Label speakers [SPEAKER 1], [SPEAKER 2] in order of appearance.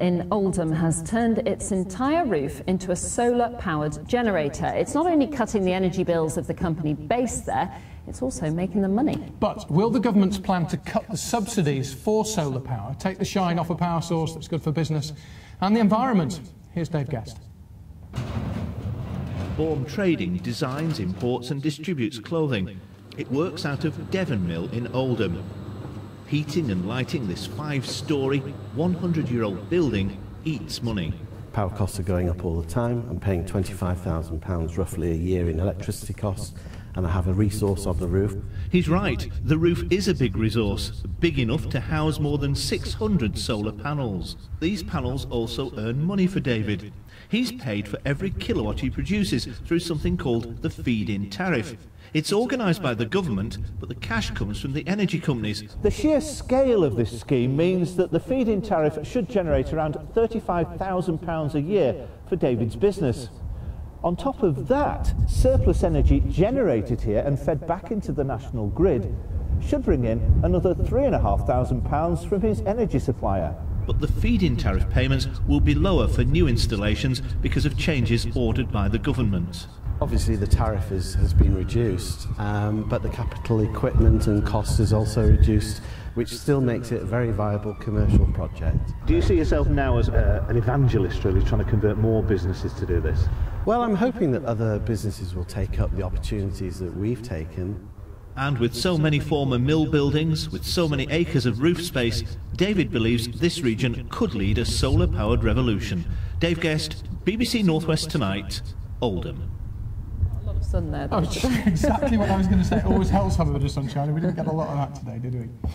[SPEAKER 1] in Oldham has turned its entire roof into a solar powered generator. It's not only cutting the energy bills of the company based there, it's also making them money.
[SPEAKER 2] But will the government's plan to cut the subsidies for solar power take the shine off a power source that's good for business and the environment? Here's Dave Guest.
[SPEAKER 3] Baum Trading designs, imports and distributes clothing. It works out of Devon Mill in Oldham. Heating and lighting this five-storey, 100-year-old building eats money.
[SPEAKER 4] Power costs are going up all the time. I'm paying £25,000 roughly a year in electricity costs and I have a resource on the roof.
[SPEAKER 3] He's right, the roof is a big resource, big enough to house more than 600 solar panels. These panels also earn money for David. He's paid for every kilowatt he produces through something called the feed-in tariff. It's organised by the government, but the cash comes from the energy companies.
[SPEAKER 5] The sheer scale of this scheme means that the feed-in tariff should generate around £35,000 a year for David's business. On top of that, surplus energy generated here and fed back into the national grid should bring in another £3,500 from his energy supplier.
[SPEAKER 3] But the feed-in tariff payments will be lower for new installations because of changes ordered by the government.
[SPEAKER 4] Obviously the tariff is, has been reduced, um, but the capital equipment and cost is also reduced, which still makes it a very viable commercial project.
[SPEAKER 5] Do you see yourself now as uh, an evangelist really trying to convert more businesses to do this?
[SPEAKER 4] Well, I'm hoping that other businesses will take up the opportunities that we've taken.
[SPEAKER 3] And with so many former mill buildings, with so many acres of roof space, David believes this region could lead a solar-powered revolution. Dave Guest, BBC Northwest Tonight, Oldham.
[SPEAKER 1] A lot of sun there.
[SPEAKER 2] Oh, exactly what I was going to say. Always helps having a bit of sunshine. We didn't get a lot of that today, did we?